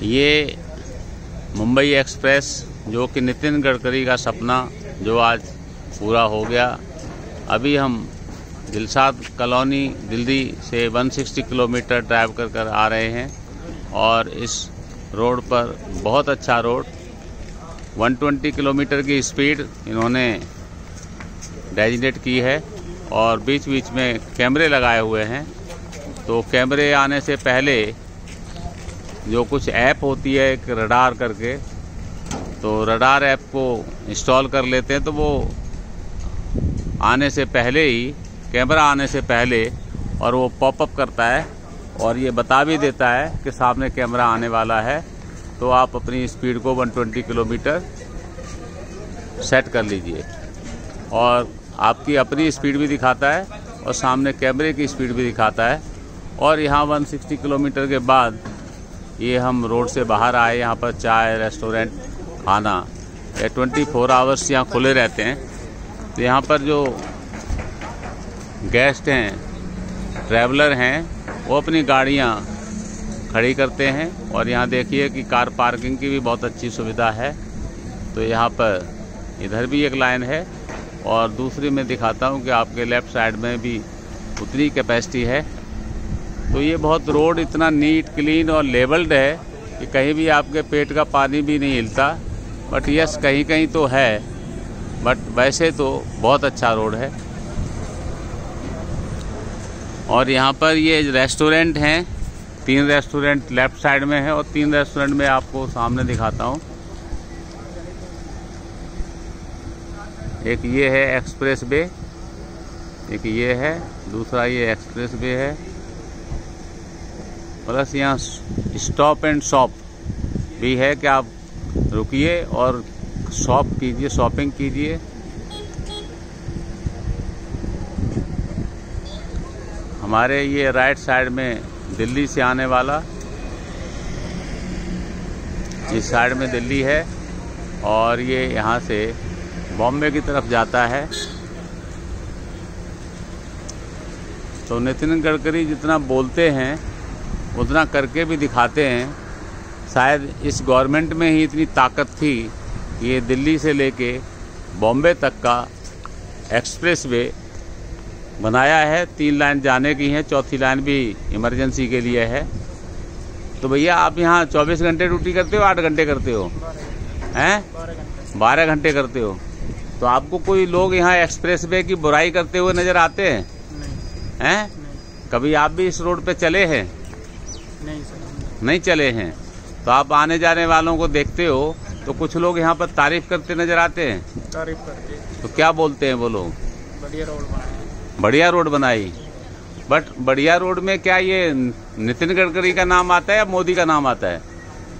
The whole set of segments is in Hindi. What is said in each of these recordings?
ये मुंबई एक्सप्रेस, जो कि नितिन गडकरी का सपना, जो आज पूरा हो गया। अभी हम दिलसाद कॉलोनी, दिल्ली से 160 किलोमीटर ड्राइव कर कर आ रहे हैं और इस रोड पर बहुत अच्छा रोड। 120 किलोमीटर की स्पीड इन्होंने डेजिनेट की है और बीच बीच में कैमरे लगाए हुए हैं। तो कैमरे आने से पहले जो कुछ ऐप होती है एक रडार करके तो रडार ऐप को इंस्टॉल कर लेते हैं तो वो आने से पहले ही, कैमरा आने से पहले, और वो पॉपअप करता है, और ये बता भी देता है कि सामने कैमरा आने वाला है तो आप अपनी स्पीड को 120 किलोमीटर सेट कर लीजिए। और आपकी अपनी स्पीड भी दिखाता है, और सामने कैमरे की स्पीड भी दिखाता है, और यहाँ 160 किलोमीटर के बाद ये हम रोड से बाहर आए, यहाँ पर चाय, रेस्टोरेंट, खाना। ये ट्वेंटी फोर आवर्स यहाँ खुले रहते हैं। तो यहाँ पर जो गेस्ट हैं, ट्रैवलर हैं, वो अपनी गाड़ियाँ खड़ी करते हैं। और यहाँ देखिए कि कार पार्किंग की भी बहुत अच्छी सुविधा है। तो यहाँ पर इधर भी एक लाइन है। और दूसरी मैं दिखाता हूँ कि आपके लेफ़्ट साइड में भी उतनी कैपेसिटी है। तो ये बहुत रोड इतना नीट, क्लीन और लेवल्ड है कि कहीं भी आपके पेट का पानी भी नहीं हिलता। बट यस कहीं कहीं तो है। बट वैसे तो बहुत अच्छा रोड है। और यहाँ पर ये रेस्टोरेंट हैं। तीन रेस्टोरेंट लेफ़्ट साइड में है और तीन रेस्टोरेंट में आपको सामने दिखाता हूँ। एक ये है एक्सप्रेस वे, एक ये है, दूसरा ये एक्सप्रेस वे है। प्लस यहाँ स्टॉप एंड शॉप भी है कि आप रुकिए और शॉप कीजिए शॉपिंग कीजिए? हमारे ये राइट साइड में दिल्ली से आने वाला इस साइड में दिल्ली है, और ये यहाँ से बॉम्बे की तरफ़ जाता है। तो नितिन गडकरी जितना बोलते हैं उतना करके भी दिखाते हैं। शायद इस गवर्नमेंट में ही इतनी ताकत थी कि ये दिल्ली से लेके बॉम्बे तक का एक्सप्रेस वे बनाया है। तीन लाइन जाने की है चौथी लाइन भी इमरजेंसी के लिए है। तो भैया आप यहाँ 24 घंटे ड्यूटी करते हो आठ घंटे करते हो? हैं? बारह घंटे करते हो। तो आपको कोई लोग यहाँ एक्सप्रेस वे की बुराई करते हुए नज़र आते हैं? हैं? कभी आप भी इस रोड पे चले हैं? नहीं सर। नहीं चले हैं। तो आप आने जाने वालों को देखते हो तो कुछ लोग यहाँ पर तारीफ़ करते नज़र आते हैं। तारीफ़ करके। तो क्या बोलते हैं वो लोग? बढ़िया रोड बनाए बढ़िया रोड बनाई। बट बढ़िया रोड में क्या ये नितिन गडकरी का नाम आता है या मोदी का नाम आता है?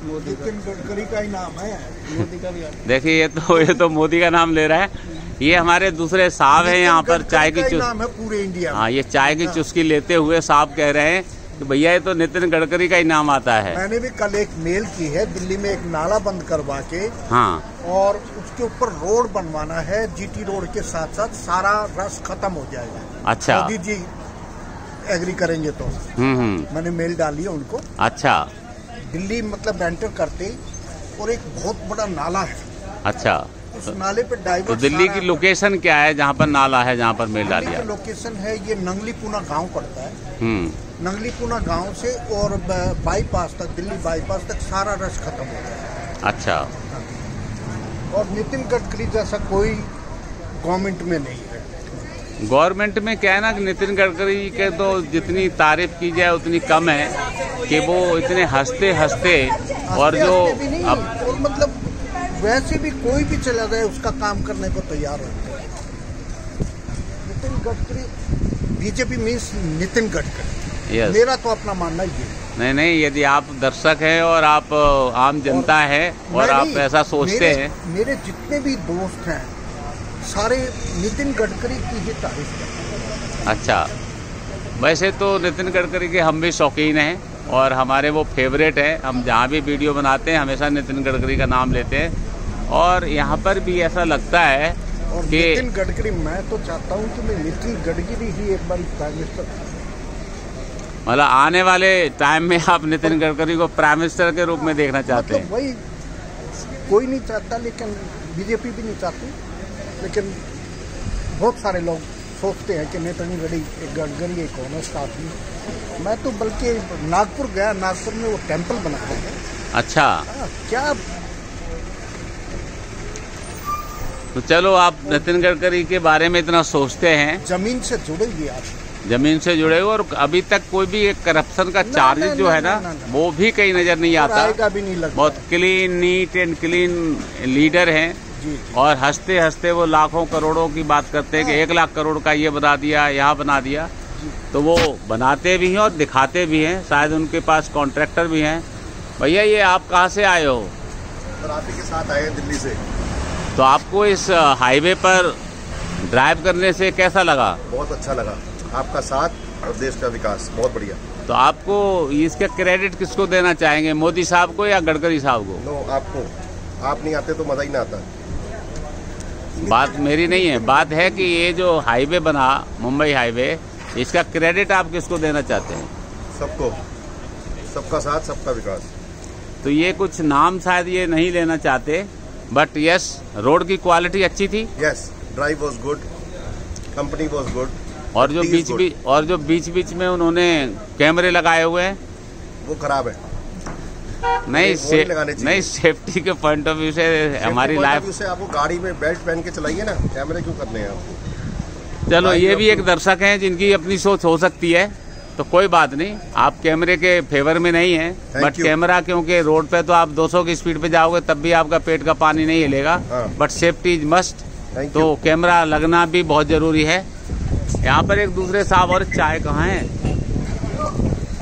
नितिन गडकरी का ही नाम है। मोदी का भी आता देखिए ये तो ये तो मोदी का नाम ले रहा है। ये हमारे दूसरे साहब हैं यहाँ पर चाय की गडकरी का ही चुस नाम है पूरे इंडिया हाँ ये चाय की चुस्की लेते हुए साहब कह रहे हैं कि भैया ये तो नितिन गडकरी का ही नाम आता है। मैंने भी कल एक मेल की है दिल्ली में एक नाला बंद करवा के। हाँ। और उसके ऊपर रोड बनवाना है जीटी रोड के साथ साथ सारा रस खत्म हो जाएगा। अच्छा। मोदी जी एग्री करेंगे तो। हम्म हम्म। मैंने मेल डाली है उनको। अच्छा। दिल्ली मतलब एंटर करते और एक बहुत बड़ा नाला है। अच्छा। उस नाले पे डाइवर्ट तो दिल्ली की लोकेशन क्या है? जहाँ पर नाला है जहाँ पर मेल डालिया लोकेशन है। ये नंगली पुना गाँव पड़ता है। हम्म। नंगली पुना गाँव से और बाईपास तक दिल्ली बाईपास तक सारा रस खत्म हो जाएगा अच्छा। और नितिन गडकरी जैसा कोई गवर्नमेंट में नहीं है। गवर्नमेंट में क्या है ना कि नितिन गडकरी के तो जितनी तारीफ़ की जाए उतनी कम है कि वो इतने हँसते हँसते और जो अब मतलब वैसे भी कोई भी चला जाए उसका काम करने को तैयार होता है। Nitin Gadkari BJP means Nitin Gadkari. Yes मेरा तो अपना मानना ही है नहीं नहीं यदि आप दर्शक हैं और आप आम जनता है और मैं आप ऐसा सोचते हैं। मेरे जितने भी दोस्त हैं सारे नितिन गडकरी की ही तारीफ़ करते हैं। अच्छा वैसे तो नितिन गडकरी के हम भी शौकीन हैं और हमारे वो फेवरेट हैं। हम जहाँ भी वीडियो बनाते हैं हमेशा नितिन गडकरी का नाम लेते हैं। और यहाँ पर भी ऐसा लगता है और कि नितिन गडकरी मैं तो चाहता हूँ कि मैं नितिन गडकरी ही एक बार प्राइम मिनिस्टर मतलब आने वाले टाइम में आप नितिन गडकरी को प्राइम मिनिस्टर के रूप में देखना चाहते मतलब हैं। वही कोई नहीं चाहता लेकिन बीजेपी भी नहीं चाहती। लेकिन बहुत सारे लोग सोचते हैं कि नितिन गडकरी एक गडकरी एक ऑनेस्ट आदमी मैं तो बल्कि नागपुर गया नागपुर में वो टेंपल बनाया है। अच्छा। हाँ, क्या तो चलो आप नितिन गडकरी के बारे में इतना सोचते हैं। ज़मीन से जुड़े हुए आदमी ज़मीन से जुड़े हुए और अभी तक कोई भी एक करप्शन का ना, चार्जेस जो है ना ना, ना, ना। वो भी कहीं नज़र नहीं आता। भी नहीं लगता। बहुत clean neat and clean leader हैं। जी जी। और हँसते हँसते वो लाखों करोड़ों की बात करते हैं कि एक लाख करोड़ का ये बना दिया यहाँ बना दिया। तो वो बनाते भी हैं और दिखाते भी हैं। शायद उनके पास कॉन्ट्रैक्टर भी हैं। भैया ये आप कहाँ से आए हो? के साथ आए दिल्ली से। तो आपको इस हाईवे पर ड्राइव करने से कैसा लगा? बहुत अच्छा लगा। आपका साथ और देश का विकास। बहुत बढ़िया। तो आपको इसका क्रेडिट किसको देना चाहेंगे? मोदी साहब को या गडकरी साहब को? नो आपको। आप नहीं आते तो मज़ा ही ना आता। बात मेरी नहीं है। बात है कि ये जो हाईवे बना मुंबई हाईवे इसका क्रेडिट आप किसको देना चाहते हैं? सबको। सबका साथ सबका विकास। तो ये कुछ नाम शायद ये नहीं लेना चाहते। बट यस रोड की क्वालिटी अच्छी थी। Yes drive was good company was good और जो बीच बीच और जो बीच बीच में उन्होंने कैमरे लगाए हुए हैं। वो खराब है। नहीं से, नहीं सेफ्टी के पॉइंट ऑफ़ व्यू से हमारी लाइफ से आपको गाड़ी में बेल्ट पहन के चलाइए ना कैमरे क्यों करने हैं आपको चलो ये भी एक दर्शक हैं जिनकी अपनी सोच हो सकती है। तो कोई बात नहीं। आप कैमरे के फेवर में नहीं है बट कैमरा क्योंकि रोड पे तो आप 200 की स्पीड पे जाओगे तब भी आपका पेट का पानी नहीं हिलेगा। बट सेफ्टी इज़ मस्ट तो कैमरा लगना भी बहुत ज़रूरी है। यहाँ पर एक दूसरे साहब और चाय कहाँ है?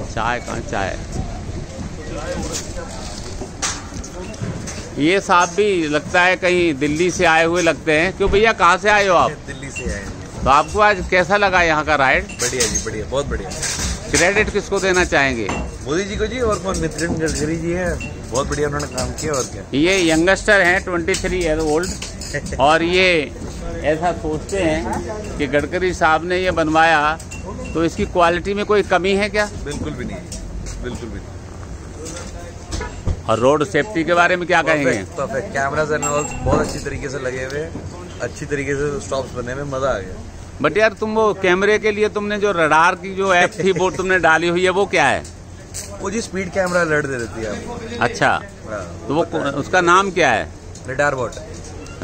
चाय कहाँ चाय। ये साहब भी लगता है कहीं दिल्ली से आए हुए लगते हैं। क्यों भैया कहाँ से आए हो आप? दिल्ली से आए तो आपको आज कैसा लगा यहाँ का राइड बढ़िया जी बढ़िया बहुत बढ़िया। क्रेडिट किसको देना चाहेंगे? मोदी जी को जी और कौन? नितिन गडकरी जी है। बहुत बढ़िया उन्होंने काम किया और क्या? ये यंगस्टर हैं 23 थ्री ईयर ओल्ड और ये ऐसा सोचते हैं कि गडकरी साहब ने ये बनवाया तो इसकी क्वालिटी में कोई कमी है क्या? बिल्कुल भी नहीं बिल्कुल भी नहीं। और रोड सेफ्टी के बारे में क्या कहेंगे? परफेक्ट कैमराज एंड बहुत अच्छी तरीके से लगे हुए हैं अच्छी तरीके से स्टॉप्स बनने में मज़ा आ गया। बट यार तुम वो कैमरे के लिए तुमने जो रडार की जो ऐप थी वो तुमने डाली हुई है वो क्या है? वो जी स्पीड कैमरा अलर्ट दे देती है अच्छा। हाँ, तो वो उसका नाम क्या है? Radar bot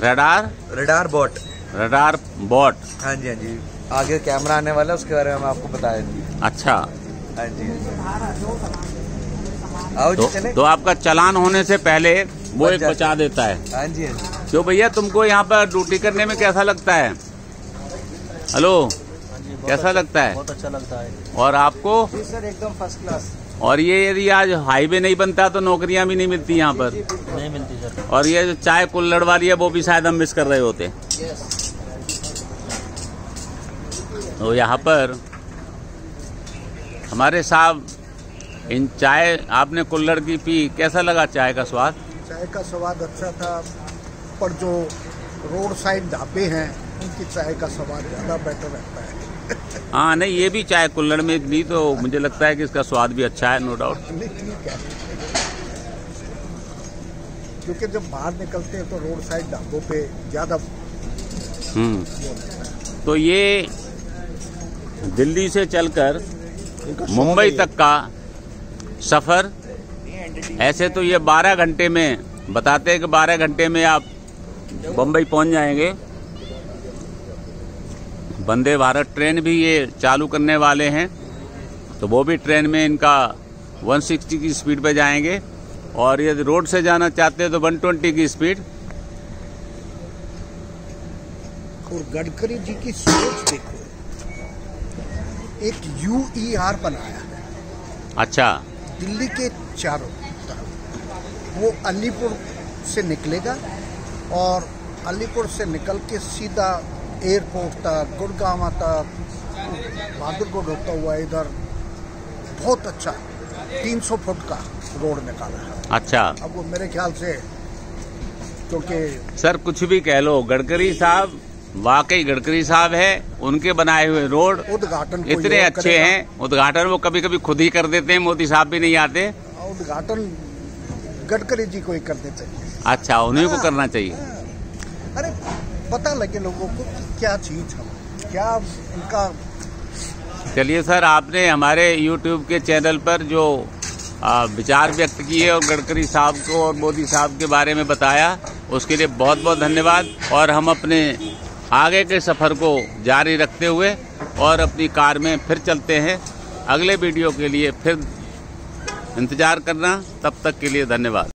radar? Radar bot radar bot हाँ जी हाँ जी। आगे कैमरा आने वाला है उसके बारे में आपको बता देंगे। अच्छा। हाँ जी हाँ आओ तो, तो आपका चलान होने से पहले वो एक बचा देता है। हाँ जी हाँ जी। क्यों भैया तुमको यहाँ पर ड्यूटी करने में कैसा लगता है? हेलो कैसा लगता है? बहुत अच्छा लगता है। और आपको? सर एकदम फ़र्स्ट क्लास और ये यदि आज हाईवे नहीं बनता तो नौकरियाँ भी नहीं मिलती यहाँ पर? नहीं मिलती सर। और ये जो चाय कुल्लड़ वाली है वो भी शायद हम मिस कर रहे होते। तो यहाँ पर हमारे साहब इन चाय आपने कुल्लड़ की पी कैसा लगा चाय का स्वाद? चाय का स्वाद अच्छा था पर जो रोड साइड ढाबे हैं उनकी चाय का स्वाद ज़्यादा बेटर रहता है। हाँ नहीं ये भी चाय कुल्लड़ में ली तो मुझे लगता है कि इसका स्वाद भी अच्छा है नो डाउट क्योंकि जब बाहर निकलते हैं तो रोड साइड ढाबों पे ज़्यादा हम्म। तो ये दिल्ली से चलकर मुंबई तक का सफ़र ऐसे तो ये 12 घंटे में बताते हैं कि 12 घंटे में आप बम्बई पहुँच जाएँगे। वंदे भारत ट्रेन भी ये चालू करने वाले हैं। तो वो भी ट्रेन में इनका 160 की स्पीड पे जाएँगे। और यदि रोड से जाना चाहते हैं तो 120 की स्पीड। और गडकरी जी की सोच देखो। एक यू ई आर बनाया है अच्छा। दिल्ली के चारों तरफ़। वो अलीपुर से निकलेगा और अलीपुर से निकल के सीधा एयरपोर्ट तक गुड़गांव तक बहादुरगढ़ होता हुआ इधर। बहुत अच्छा 300 फुट का रोड निकाला है। अच्छा। अब वो मेरे ख्याल से क्योंकि सर कुछ भी कह लो गडकरी साहब वाकई गडकरी साहब है उनके बनाए हुए रोड उद्घाटन इतने अच्छे। हैं उद्घाटन वो कभी कभी खुद ही कर देते हैं मोदी साहब भी नहीं आते। उद्घाटन गडकरी जी को ही कर देते अच्छा उन्हीं को करना चाहिए। पता लगे लोगों को कि क्या चीज़ है, क्या इनका चलिए सर, आपने हमारे यूट्यूब के चैनल पर जो विचार व्यक्त किए और गडकरी साहब को और मोदी साहब के बारे में बताया, उसके लिए बहुत बहुत धन्यवाद। और हम अपने आगे के सफ़र को जारी रखते हुए और अपनी कार में फिर चलते हैं। अगले वीडियो के लिए फिर इंतज़ार करना। तब तक के लिए धन्यवाद।